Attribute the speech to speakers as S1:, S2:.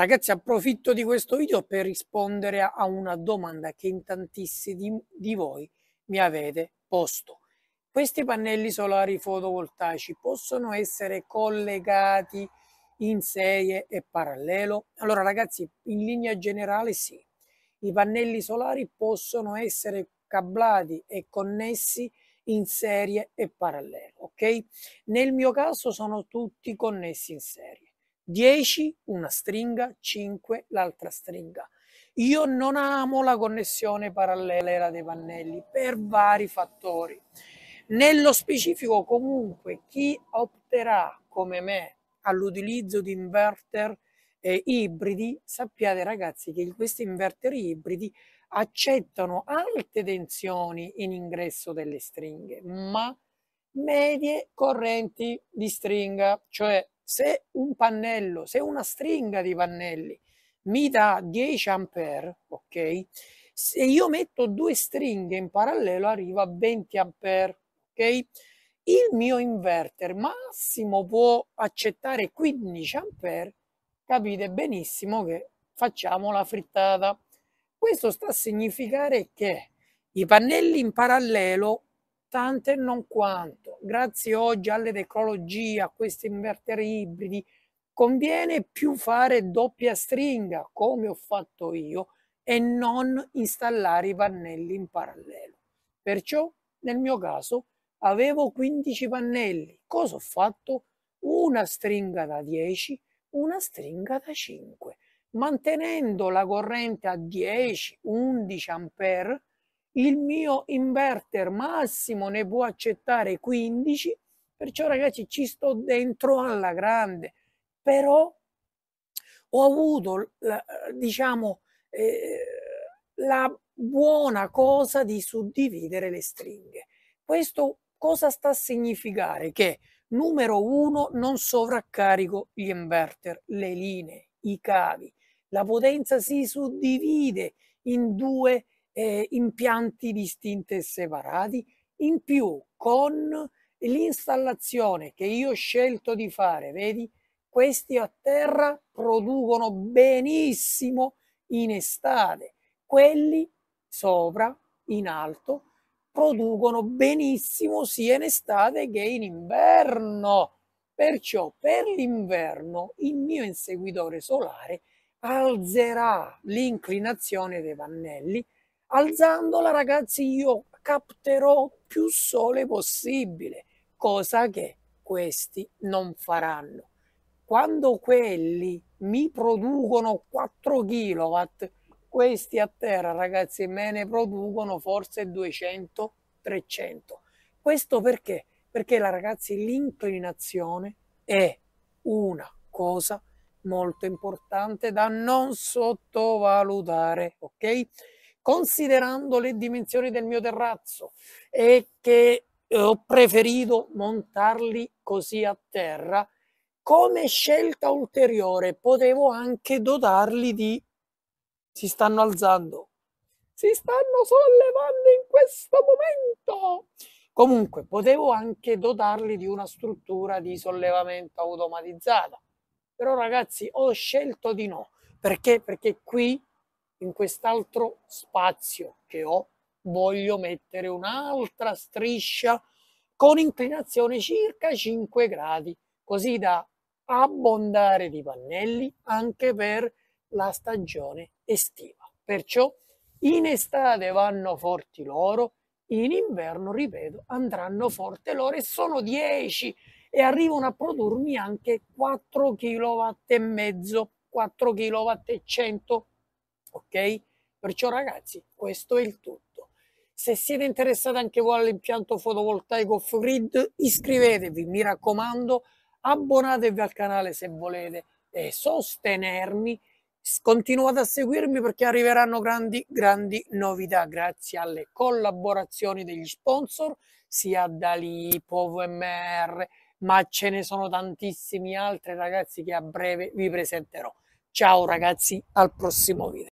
S1: Ragazzi, approfitto di questo video per rispondere a una domanda che in tantissimi di, voi mi avete posto. Questi pannelli solari fotovoltaici possono essere collegati in serie e parallelo? Allora ragazzi, in linea generale sì. I pannelli solari possono essere cablati e connessi in serie e parallelo, ok? Nel mio caso sono tutti connessi in serie. 10 una stringa, 5 l'altra stringa. Io non amo la connessione parallela dei pannelli per vari fattori. Nello specifico comunque chi opterà come me all'utilizzo di inverter eh, ibridi, sappiate ragazzi che questi inverter ibridi accettano alte tensioni in ingresso delle stringhe, ma medie correnti di stringa, cioè se un pannello, se una stringa di pannelli mi dà 10 ampere, ok? Se io metto due stringhe in parallelo arriva a 20 ampere, ok? Il mio inverter massimo può accettare 15 ampere, capite benissimo che facciamo la frittata. Questo sta a significare che i pannelli in parallelo tante e non quanto. Grazie oggi alle tecnologie, a questi inverter ibridi, conviene più fare doppia stringa, come ho fatto io, e non installare i pannelli in parallelo. Perciò, nel mio caso, avevo 15 pannelli. Cosa ho fatto? Una stringa da 10, una stringa da 5, mantenendo la corrente a 10-11 ampere il mio inverter massimo ne può accettare 15, perciò ragazzi ci sto dentro alla grande, però ho avuto, diciamo, eh, la buona cosa di suddividere le stringhe. Questo cosa sta a significare? Che numero uno non sovraccarico gli inverter, le linee, i cavi. La potenza si suddivide in due eh, impianti distinti e separati, in più con l'installazione che io ho scelto di fare, vedi, questi a terra producono benissimo in estate, quelli sopra, in alto, producono benissimo sia in estate che in inverno. Perciò per l'inverno il mio inseguitore solare alzerà l'inclinazione dei pannelli Alzandola, ragazzi, io capterò più sole possibile, cosa che questi non faranno. Quando quelli mi producono 4 kW, questi a terra, ragazzi, me ne producono forse 200, 300. Questo perché? Perché la ragazzi l'inclinazione è una cosa molto importante da non sottovalutare, ok? Considerando le dimensioni del mio terrazzo e che eh, ho preferito montarli così a terra, come scelta ulteriore potevo anche dotarli di... si stanno alzando, si stanno sollevando in questo momento. Comunque potevo anche dotarli di una struttura di sollevamento automatizzata. Però ragazzi ho scelto di no. Perché? Perché qui in quest'altro spazio che ho voglio mettere un'altra striscia con inclinazione circa 5 gradi, così da abbondare di pannelli anche per la stagione estiva. Perciò in estate vanno forti loro, in inverno, ripeto, andranno forte loro e sono 10 e arrivano a produrmi anche 4 kW e mezzo, 4 kW e 100 ok? Perciò ragazzi, questo è il tutto. Se siete interessati anche voi all'impianto fotovoltaico off-grid, iscrivetevi, mi raccomando, abbonatevi al canale se volete eh, sostenermi, continuate a seguirmi perché arriveranno grandi, grandi novità grazie alle collaborazioni degli sponsor, sia da Lipo, VMR, ma ce ne sono tantissimi altri ragazzi che a breve vi presenterò. Ciao ragazzi, al prossimo video.